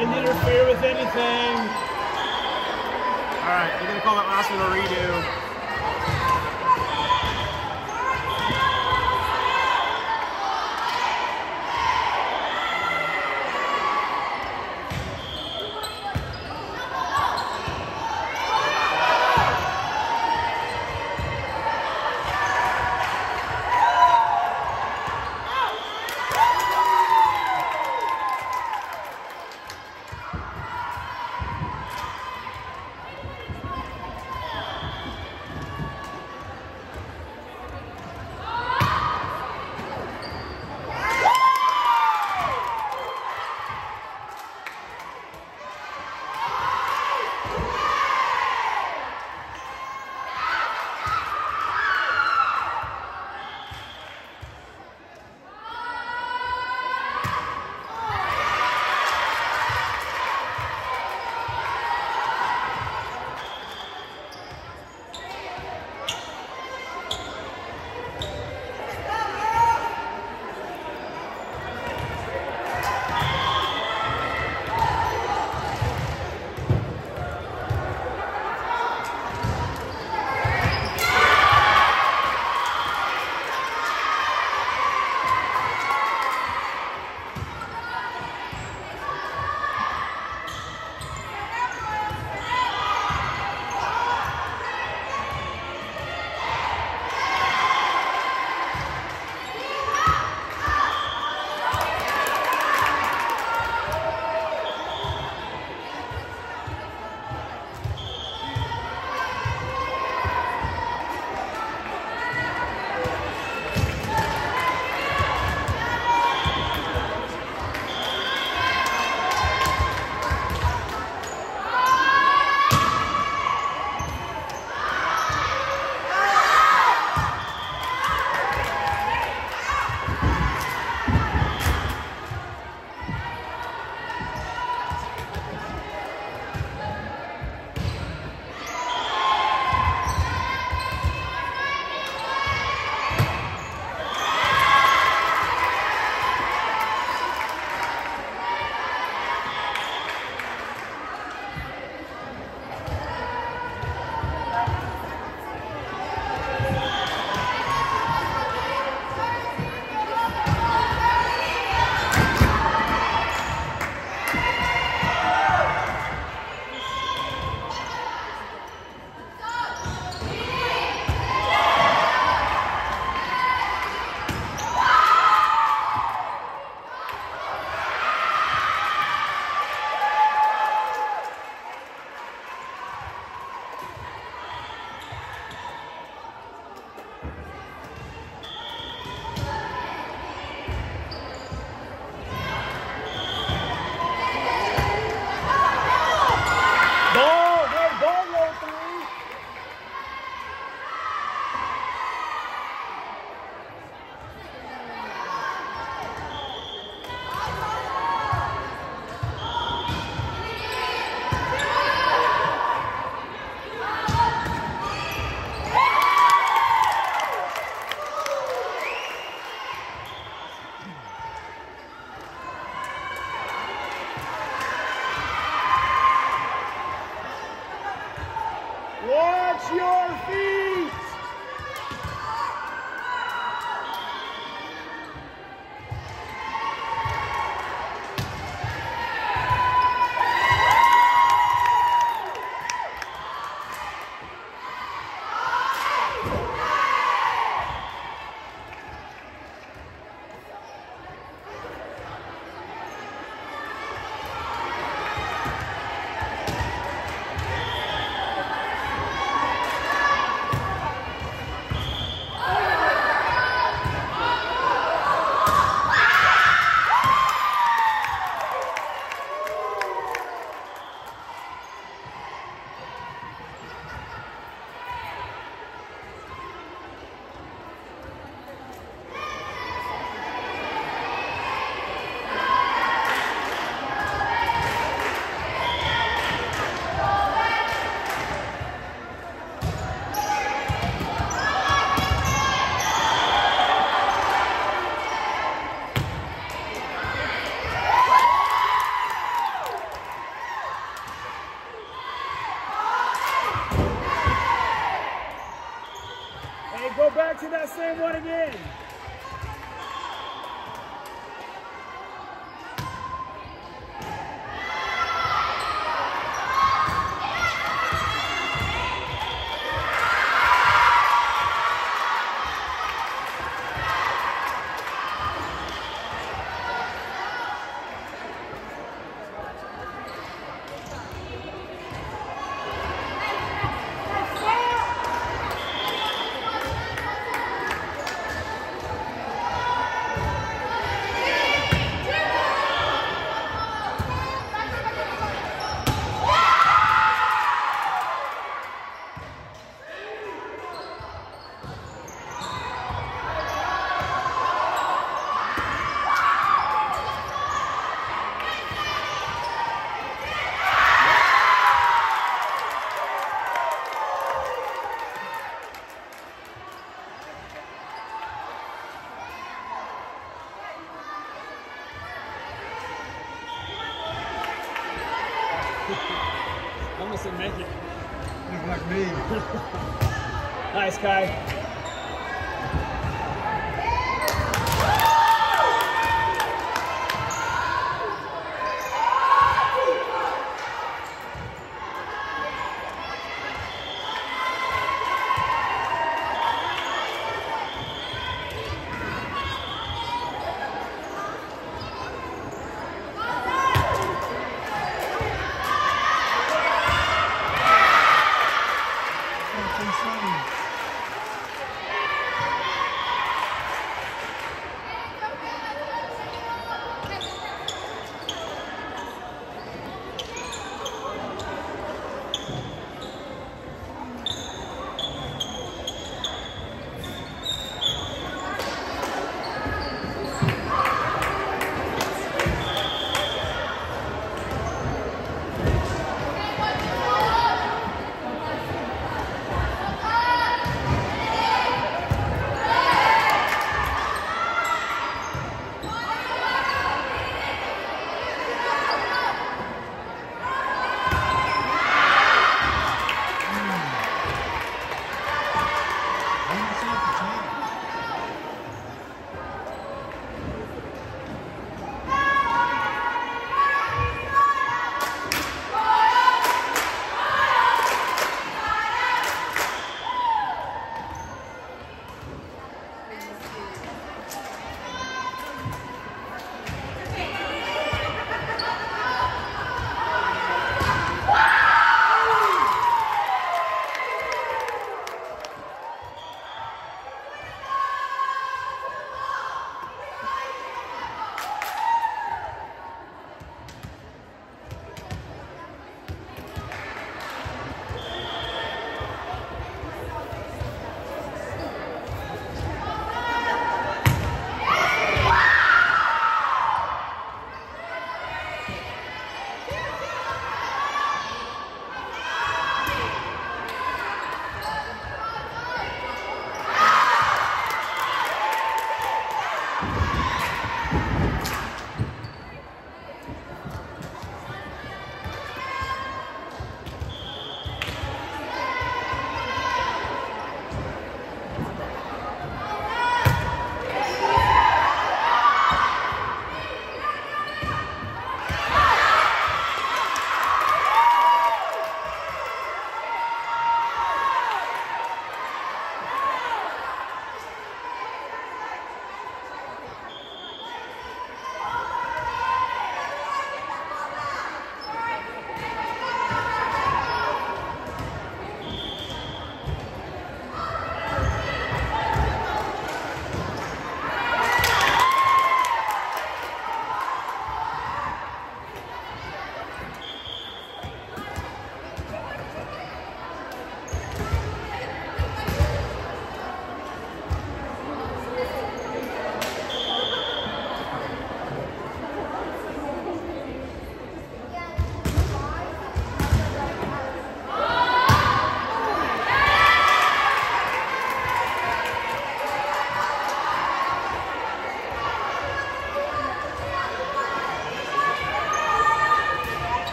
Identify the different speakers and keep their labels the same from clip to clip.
Speaker 1: Didn't interfere with anything.
Speaker 2: All right, you're gonna call that last one a redo. Nice,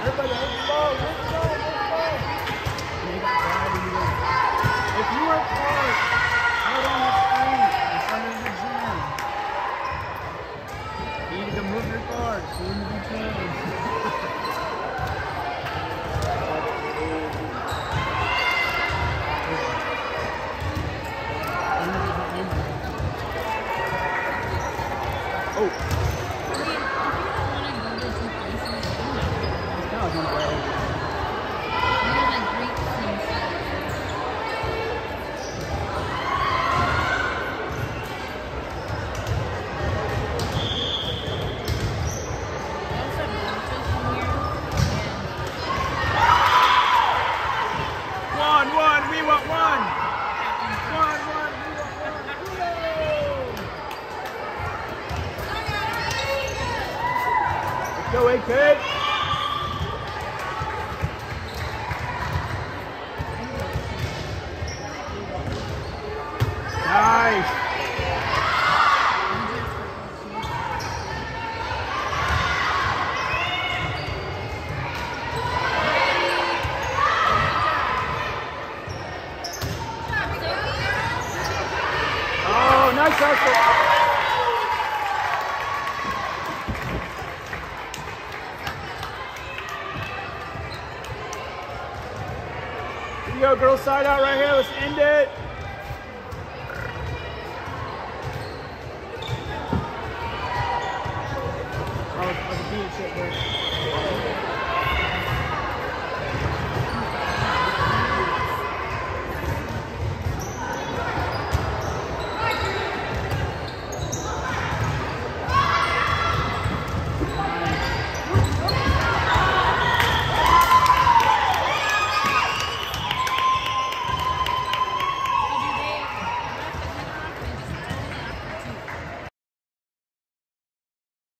Speaker 1: Everybody Nice.